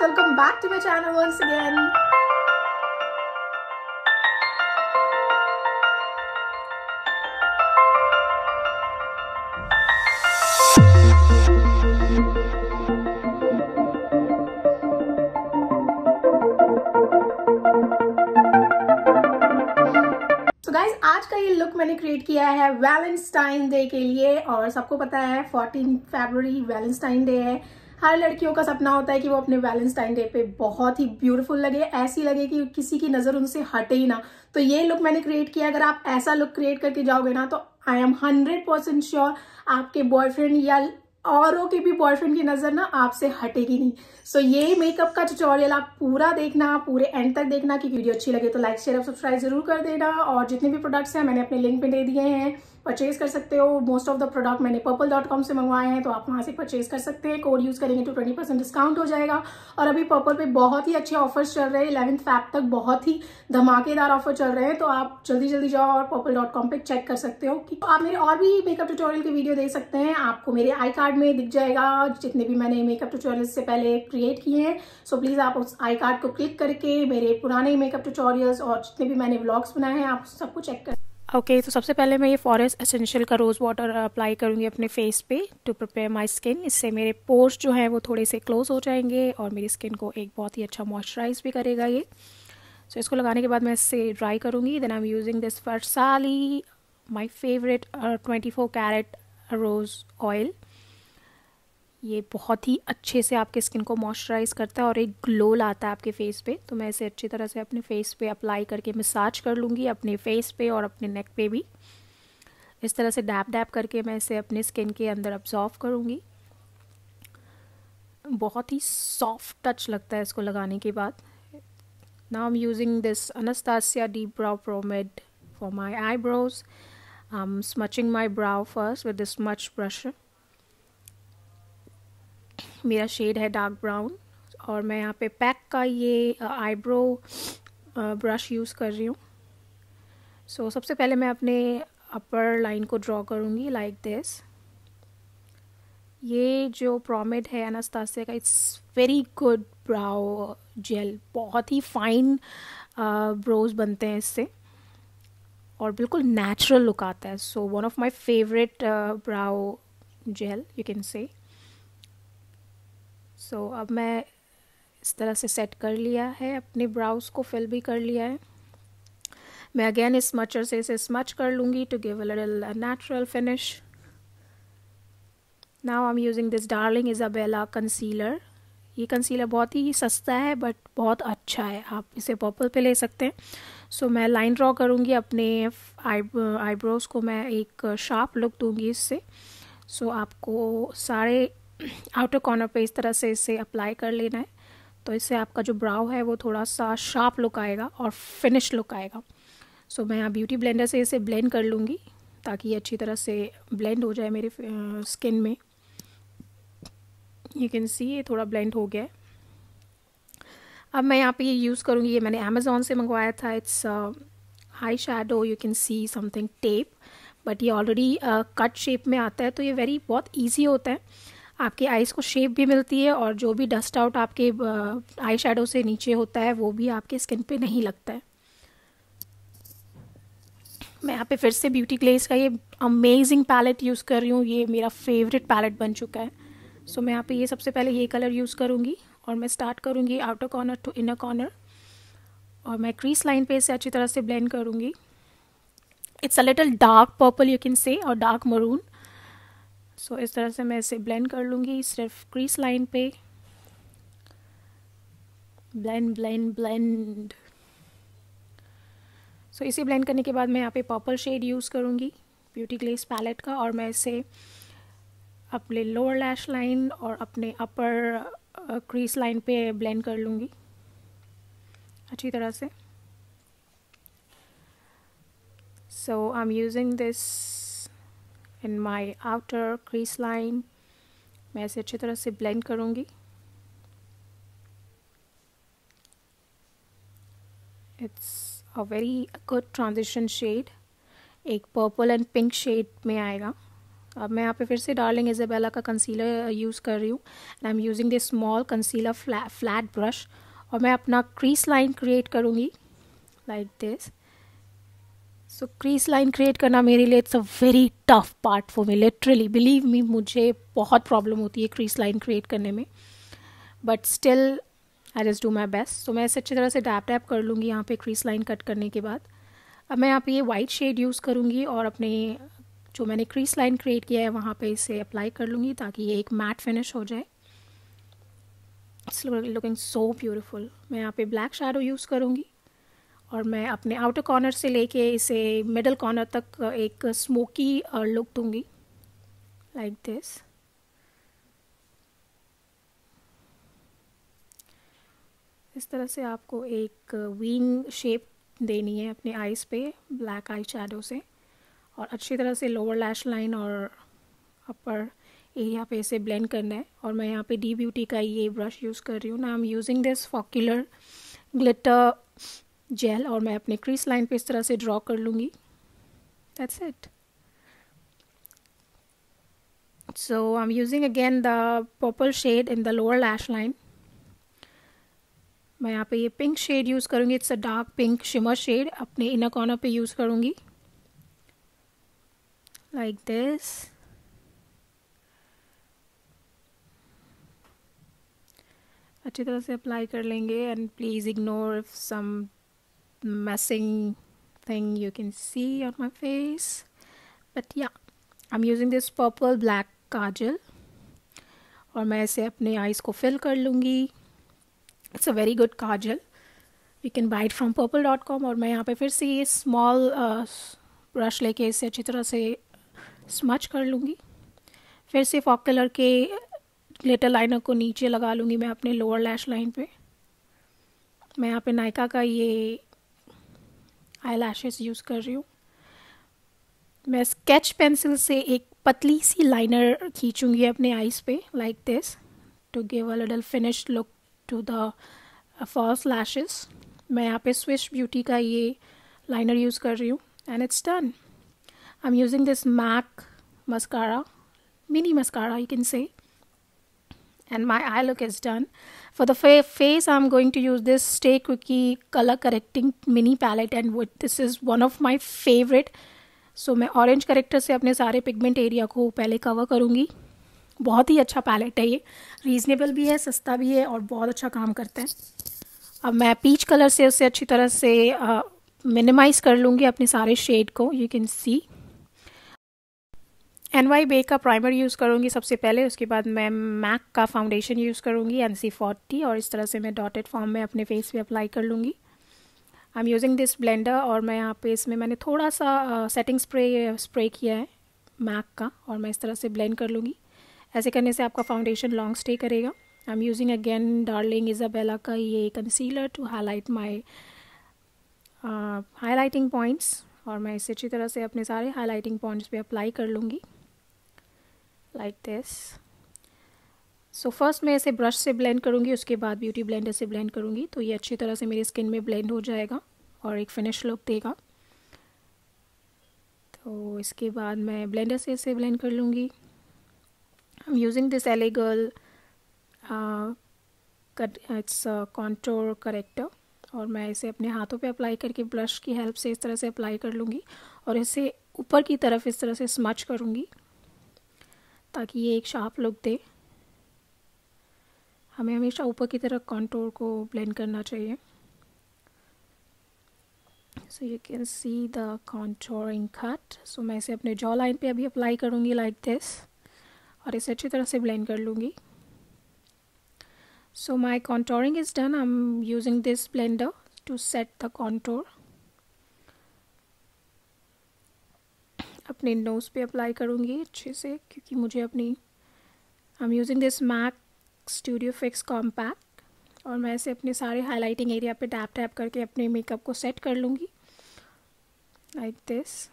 welcome back to my channel once again. आज का ये लुक मैंने क्रिएट किया है वैलेंटाइन डे के लिए और सबको पता है फोर्टीन फरवरी वैलेंटाइन डे है। हर लड़कियों का सपना होता है कि वो अपने वैलेंटाइन डे पे बहुत ही ब्यूटीफुल लगे ऐसी लगे कि किसी की नज़र उनसे हटे ही ना। तो ये लुक मैंने क्रिएट किया अगर आप ऐसा लुक क्रिएट करके जाओगे ना तो I am hundred percent sure आपके बॉयफ्रेंड या औरों की भी बॉयफ्रेंड की नज़र ना आपसे हटेगी नहीं। सो so, ये मेकअप का ट्यूटोरियल आप पूरा देखना पूरे एंड तक देखना कि वीडियो अच्छी लगे तो लाइक शेयर और सब्सक्राइब ज़रूर कर देना। और जितने भी प्रोडक्ट्स हैं मैंने अपने लिंक पे दे दिए हैं। परचेज कर सकते हो। मोस्ट ऑफ़ द प्रोडक्ट मैंने पर्पल डॉट कॉम से मंगवाए हैं तो आप वहाँ से परचेज कर सकते हैं। कोड यूज़ करेंगे तो ट्वेंटी परसेंट डिस्काउंट हो जाएगा। और अभी पर्पल पे बहुत ही अच्छे ऑफर्स चल रहे हैं। इलेवेंथ फैप तक बहुत ही धमाकेदार ऑफ़र चल रहे हैं। तो आप जल्दी जल्दी जाओ और पर्पल डॉट कॉम पर चेक कर सकते हो कि आप मेरे और भी मेकअप ट्यूटोरियल की वीडियो देख सकते हैं। आपको मेरे आई कार्ड में दिख जाएगा, जितने भी मैंने मेकअप ट्यूटोरियल से पहले क्रिएट किए हैं। सो प्लीज़ आप उस आई कार्ड को क्लिक करके मेरे पुराने मेकअप ट्यूटोरियल्स और जितने भी मैंने ब्लॉग्स बनाए हैं, आप सबको चेक कर ओके okay, तो सबसे पहले मैं ये फॉरेस्ट एसेंशियल का रोज़ वाटर अप्लाई करूँगी अपने फेस पे टू प्रिपेयर माय स्किन इससे मेरे पोर्स जो हैं वो थोड़े से क्लोज हो जाएँगे और मेरी स्किन को एक बहुत ही अच्छा मॉइस्चराइज भी करेगा ये. सो so, इसको लगाने के बाद मैं इससे ड्राई करूँगी. Then I am using this Farsali my favourite twenty four carat rose oil ये बहुत ही अच्छे से आपके स्किन को मॉइस्चराइज करता है और एक ग्लो लाता है आपके फेस पे। तो मैं इसे अच्छी तरह से अपने फेस पे अप्लाई करके मसाज कर लूँगी, अपने फेस पे और अपने नेक पे भी। इस तरह से डैप डैप करके मैं इसे अपने स्किन के अंदर अब्जॉर्व करूँगी। बहुत ही सॉफ्ट टच लगता है इसको लगाने के बाद। Now am using this Anastasia deep brow pomade for my eyebrows I am smudging my brow first with this much brush मेरा शेड है डार्क ब्राउन और मैं यहाँ पे पैक का ये आईब्रो ब्रश यूज़ कर रही हूँ। सो so, सबसे पहले मैं अपने अपर लाइन को ड्रॉ करूँगी लाइक दिस ये जो प्रोमेड है अनास्तासिया का it's very good brow gel बहुत ही फाइन ब्रोज बनते हैं इससे। और बिल्कुल नेचुरल लुक आता है। So one of my favourite brow gel you can say so so, अब मैं इस तरह से सेट कर लिया है अपने ब्राउज को फिल भी कर लिया है। मैं अगेन इस स्मचर से इसे स्मच कर लूँगी to give a natural finish now I am using this Darling Isabella concealer ये कंसीलर बहुत ही सस्ता है बट बहुत अच्छा है। आप इसे पर्पल पे ले सकते हैं। सो so, मैं लाइन ड्रॉ करूँगी अपने आईब्रोज को। मैं एक शार्प लुक दूँगी इससे। सो so, आपको सारे आउटर कॉर्नर पे इस तरह से इसे अप्लाई कर लेना है। तो इससे आपका जो ब्राउ है, वो थोड़ा सा शार्प लुक आएगा और फिनिश लुक आएगा। सो मैं यहाँ ब्यूटी ब्लेंडर से इसे ब्लेंड कर लूँगी ताकि ये अच्छी तरह से ब्लेंड हो जाए मेरे स्किन में। यू कैन सी ये थोड़ा ब्लेंड हो गया है। अब मैं यहाँ पे ये यूज़ करूँगी, ये मैंने अमेज़ोन से मंगवाया था। It's high shadow you can see something tape but ये ऑलरेडी कट शेप में आता है तो ये वेरी बहुत ईजी होता है। आपकी आइज़ को शेप भी मिलती है और जो भी डस्ट आउट आपके आई शेडो से नीचे होता है वो भी आपके स्किन पे नहीं लगता है। मैं यहाँ पे फिर से ब्यूटी ग्लेस का ये अमेजिंग पैलेट यूज़ कर रही हूँ। ये मेरा फेवरेट पैलेट बन चुका है। सो so, मैं यहाँ पे ये सबसे पहले ये कलर यूज़ करूँगी और मैं स्टार्ट करूँगी outer corner to inner corner और मैं क्रीस लाइन पे इसे अच्छी तरह से ब्लेंड करूँगी। It's a little dark purple you can say और डार्क मरून सो इस तरह से मैं इसे ब्लेंड कर लूँगी सिर्फ़ क्रीस लाइन पे। ब्लेंड ब्लेंड ब्लेंड सो इसे ब्लेंड करने के बाद मैं यहाँ पे पर्पल शेड यूज़ करूँगी ब्यूटी ग्लेस पैलेट का, और मैं इसे अपने लोअर लैश लाइन और अपने अपर क्रीस लाइन पे ब्लेंड कर लूँगी। अच्छी तरह से। So I am using this in my outer crease line मैं इसे अच्छी तरह से ब्लेंड करूँगी। It's a very good transition shade एक पर्पल एंड पिंक शेड में आएगा। अब मैं यहाँ पे फिर से डार्लिंग इज़ाबेला का कंसीलर यूज़ कर रही हूँ। And I am using this small concealer flat brush और मैं अपना क्रीस लाइन क्रिएट करूँगी। Like this so crease line create करना मेरे लिए it's a very tough part for me literally believe me मुझे बहुत प्रॉब्लम होती है क्रीस लाइन क्रिएट करने में. But still I just do my best तो मैं इसे अच्छी तरह से डैप टैप कर लूँगी यहाँ पे क्रीस लाइन कट करने के बाद. अब मैं यहाँ पे ये वाइट शेड यूज़ करूँगी और अपने जो मैंने क्रीस लाइन क्रिएट किया है, वहाँ पे इसे अप्लाई कर लूँगी ताकि ये एक मैट फिनिश हो जाए. इट्स लुकिंग सो ब्यूटिफुल मैं यहाँ पे ब्लैक शेडो यूज़ करूँगी. और मैं अपने आउटर कॉर्नर से लेके इसे मिडल कॉर्नर तक एक स्मोकी लुक दूँगी लाइक दिस इस तरह से आपको एक विंग शेप देनी है अपने आईज़ पे ब्लैक आई शेडो से। और अच्छी तरह से लोअर लैश लाइन और अपर एरिया पे इसे ब्लेंड करना है। और मैं यहाँ पे डी ब्यूटी का ये ब्रश यूज़ कर रही हूँ। ना I am using this focular glitter gel और मैं अपने क्रीस लाइन पे इस तरह से ड्रॉ कर लूँगी। That's it so I am using again the purple shade in the lower lash line मैं यहाँ पे ये पिंक शेड यूज़ करूँगी। It's a dark pink shimmer shade अपने इनर कॉर्नर पे यूज़ करूँगी। लाइक दिस अच्छी तरह से अप्लाई कर लेंगे। And please ignore if something you can see on my face but yeah I am using this purple black kajal और मैं इसे अपने आईज़ को फिल कर लूँगी। It's a very good kajal you can buy it from purple dot com और मैं यहाँ पे फिर से ये स्मॉल ब्रश लेके इसे अच्छी तरह से स्मच कर लूँगी। फिर से फॉक कलर के ग्लेटर लाइनर को नीचे लगा लूँगी मैं अपने लोअर लैश लाइन पे। मैं यहाँ पे नायका का ये आई लैशेस यूज़ कर रही हूँ। मैं स्केच पेंसिल से एक पतली सी लाइनर खींचूँगी अपने आईज पे like this to give a little finish look to the false lashes मैं यहाँ पे स्विश ब्यूटी का ये लाइनर यूज़ कर रही हूँ and it's done I am using this MAC mascara mini mascara you can say. And my eye look is done for the fa face i'm going to use this stay quickie color correcting mini palette and what this is one of my favorite so so, मैं orange corrector से अपने सारे pigment area को पहले cover करूँगी बहुत ही अच्छा palette है ये रीजनेबल भी है सस्ता भी है और बहुत अच्छा काम करता है अब मैं पीच कलर से उसे अच्छी तरह से मिनिमाइज़ कर लूँगी अपने सारे शेड को you can see N Y Bae का प्राइमर यूज़ करूँगी सबसे पहले, उसके बाद मैं मैक का फाउंडेशन यूज़ करूँगी एन सी फोर्टी और इस तरह से मैं डॉटेड फॉर्म में अपने फेस पे अप्लाई कर लूँगी। I am using this blender और मैं यहाँ पे इसमें मैंने थोड़ा सा सेटिंग स्प्रे स्प्रे किया है मैक का, और मैं इस तरह से ब्लेंड कर लूँगी। ऐसे करने से आपका फाउंडेशन लॉन्ग स्टे करेगा। I am using again Darling Isabella का ये concealer to highlight my highlighting points और मैं इसे अच्छी तरह से अपने सारे हाईलाइटिंग पॉइंट्स पे अप्लाई कर लूँगी। लाइक दिस सो फ़र्स्ट मैं इसे ब्रश से ब्लेंड करूँगी, उसके बाद ब्यूटी ब्लेंडर से ब्लेंड करूँगी तो ये अच्छी तरह से मेरी स्किन में ब्लेंड हो जाएगा और एक फिनिश लुक देगा। तो इसके बाद मैं ब्लेंडर से इसे ब्लेंड कर लूँगी। I am using this Elle girl it's contour corrector और मैं इसे अपने हाथों पे अप्लाई करके ब्रश की हेल्प से इस तरह से अप्लाई कर लूँगी और इसे ऊपर की तरफ़ इस तरह से स्मच करूँगी। ताकि ये एक शार्प लुक दे। हमें हमेशा ऊपर की तरफ़ कॉन्टोर को ब्लेंड करना चाहिए। So you can see the contouring cut so मैं इसे अपने जॉ लाइन पे अभी अप्लाई करूँगी लाइक दिस और इसे अच्छी तरह से ब्लेंड कर लूँगी। So my contouring is done I am using this blender to set the contour अपने नोज़ पे अप्लाई करूँगी अच्छे से, क्योंकि मुझे अपनी I am using this MAC studio fix compact और मैं इसे अपने सारे हाइलाइटिंग एरिया पे टैप टैप करके अपने मेकअप को सेट कर लूँगी। लाइक दिस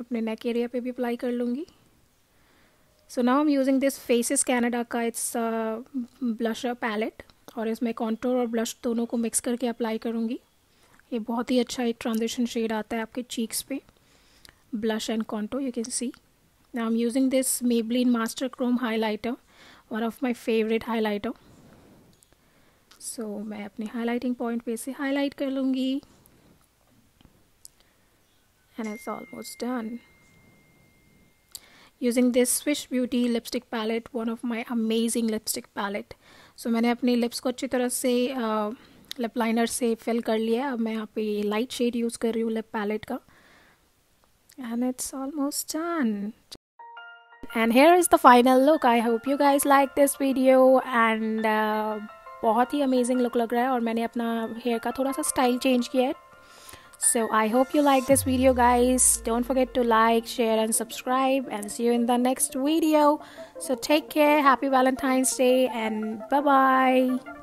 अपने नेक एरिया पे भी अप्लाई कर लूँगी। So now I am using this Faces Canada का इट्स ब्लशर पैलेट और इसमें कॉन्टोर और ब्लश दोनों को मिक्स करके अप्लाई करूँगी। ये बहुत ही अच्छा एक ट्रांजिशन शेड आता है आपके चीक्स पे। Blush and contour you can see I am using this Maybelline master chrome highlighter one of my favourite highlighter so मैं अपने हाईलाइटिंग पॉइंट पे से हाईलाइट कर लूँगी। And it's almost done using this Swiss beauty lipstick palette one of my amazing lipstick palette so मैंने अपने lips को अच्छी तरह से लिप लाइनर से फिल कर लिया अब मैं यहाँ पे लाइट शेड यूज़ कर रही हूँ लिप पैलेट का। And it's almost done and here is the final look I hope you guys like this video and बहुत ही अमेजिंग लुक लग रहा है और मैंने अपना हेयर का थोड़ा सा स्टाइल चेंज किया है। So I hope you like this video guys. Don't forget to like, share and subscribe and see you in the next video. So take care. Happy Valentine's Day and bye-bye.